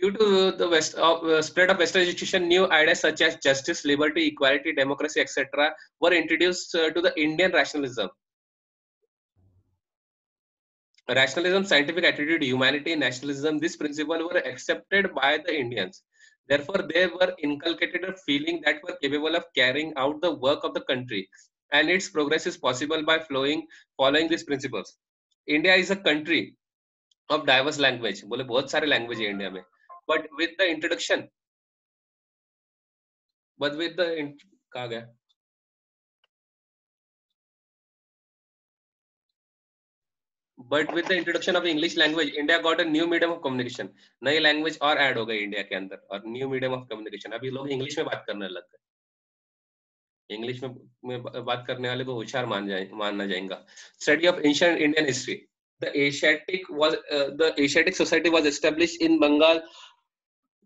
Due to the West, uh, spread of Western education, new ideas such as justice, liberty, equality, democracy, etc., were introduced uh, to the Indian rationalism. Rationalism, scientific attitude, humanity, nationalism, this principle were accepted by the Indians. Therefore, they were inculcated a feeling that were capable of carrying out the work of the country, and its progress is possible by flowing, following these principles. India is a country of diverse language. बोले बहुत सारे language है India में but with the introduction but with the कहा गया? But with the introduction of English language India got a new medium of communication नई language और add हो गई इंडिया के अंदर और न्यू मीडियम ऑफ़ कम्युनिकेशन अभी लोग इंग्लिश में बात करने लग गए। इंग्लिश में, में बात करने वाले को होशियार मान जाए मानना जाएगा। Study of ancient Indian history the Asiatic was the Asiatic society was establish in Bengal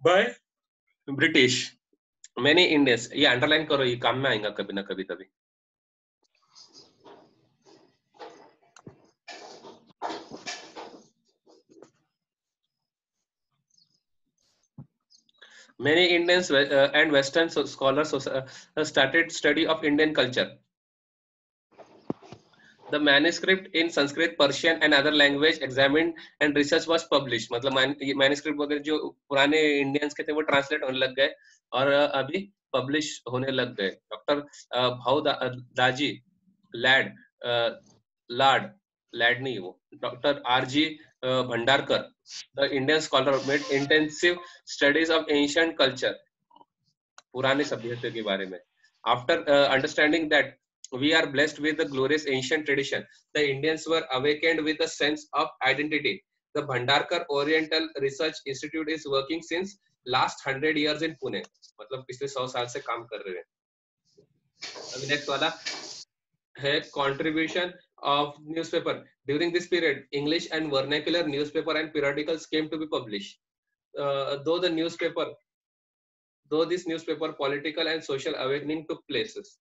by british many indians ये अंडरलाइन करो ये काम में आएगा कभी ना कभी कभी many indians uh, and western scholars uh, started study of indian culture the manuscript in Sanskrit, Persian and other language examined and research was published. मतलब manuscript वगैरह जो पुराने इंडियंस के थे वो ट्रांसलेट होने लग गए और अभी पब्लिश होने लग गए। डॉक्टर भाव दाजी लैड लाड लैड नहीं वो। Doctor R G Bhandarkar the Indian scholar made intensive studies of ancient culture पुराने सभ्यता के बारे में। After understanding that we are blessed with the glorious ancient tradition. The Indians were awakened with a sense of identity. The Bhandarkar Oriental Research Institute is working since last 100 years in Pune. मतलब पिछले 100 साल से काम कर रहे हैं अभी next वाला है contribution of newspaper during this period english and vernacular newspaper and periodicals came to be published uh, though the newspaper though this newspaper political and social awakening took places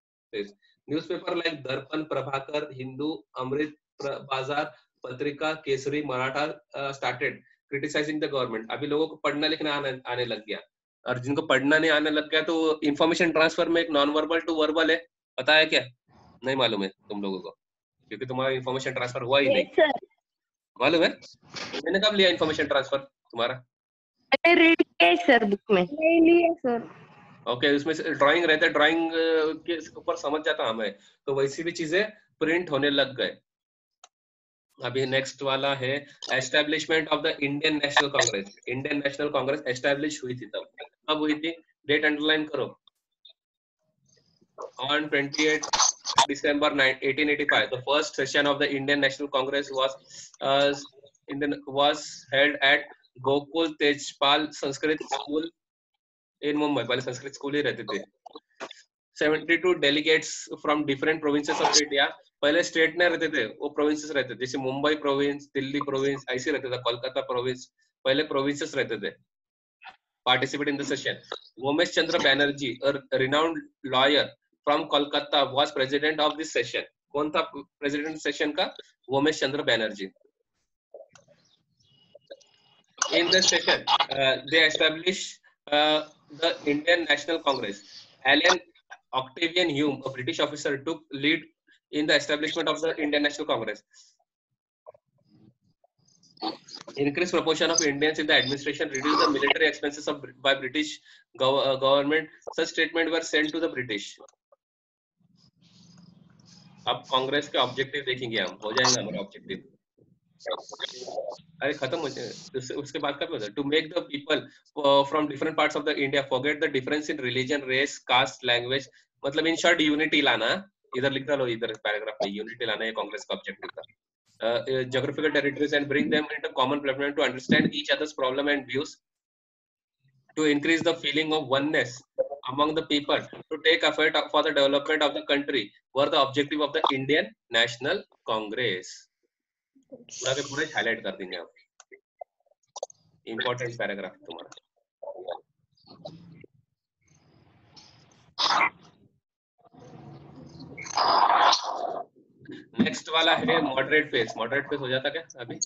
Newspaper like Darpan Prabhakar Hindu Amrit Bazar Patrika Kesari Maratha started criticising the government अभी लोगों को पढ़ना लिखना आने, आने लग गया। और जिनको पढ़ना नहीं आने लग गया तो इन्फॉर्मेशन ट्रांसफ़र में एक नॉन वर्बल टू वर्बल है। पता है क्या? नहीं मालूम है तुम लोगों को क्योंकि तुम्हारा इन्फॉर्मेशन ट्रांसफ़र हुआ ही नहीं। मालूम है? मैंने कब लिया इन्फॉर्मेशन ट्रांसफ़र तुम्हारा? रीड किया सर बुक में। नहीं लिया सर ओके उसमें ड्राइंग रहता है ड्राइंग के ऊपर समझ जाता हमें तो वैसी भी चीज़ें प्रिंट होने लग गए। अभी नेक्स्ट वाला है establishment of the Indian National Congress Indian National Congress establish हुई थी तब। कब हुई थी? डेट अंडरलाइन करो। On 28 December 1885 the first session of the Indian National Congress was uh, Indian was held at Gokul Tejpal Sanskrit School in Mumbai पहले Sanskrit school ही रहते थे। 72 delegates from different provinces of India पहले state नहीं रहते थे वो प्रोविंसेस रहते थे जैसे मुंबई प्रोविंस दिल्ली प्रोविंस ऐसे रहते थे कोलकाता प्रोविंस पहले प्रोविंसेस रहते थे। Participate in the session Umesh Chandra Banerjee renowned lawyer from Kolkata was president of this session कौन था प्रेसिडेंट सेशन का? Umesh Chandra Banerjee in session uh, they established uh, the Indian National Congress. Allen Octavian Hume, a British officer, took lead in the establishment of the Indian National Congress. Increased proportion of Indians in the administration reduced the military expenses of, by British gov uh, government. Such statements were sent to the British. अब कांग्रेस के objective देखेंगे हम हो जाएँगे हमारा objective अरे खत्म हो जाए। उसके बाद क्या बोलते to make the people from different parts of the India forget the difference in religion race caste language मतलब इन शॉर्ट यूनिटी लाना। इधर लिख लो, इधर पैराग्राफ में यूनिटी लाना है कांग्रेस का ऑब्जेक्टिव था। Geographical territories and bring them into common platform to understand each others problem and views to increase the feeling of oneness among the people to take effort for the development of the country were the objective of the Indian National Congress पूरा के पूरे highlight कर देंगे आप। Important paragraph तुम्हारा। Next वाला है moderate face moderate face हो जाता क्या अभी?